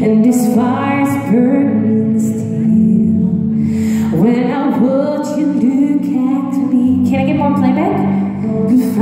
and this fire's burning still. When I watch you look at me, can I get more playback? You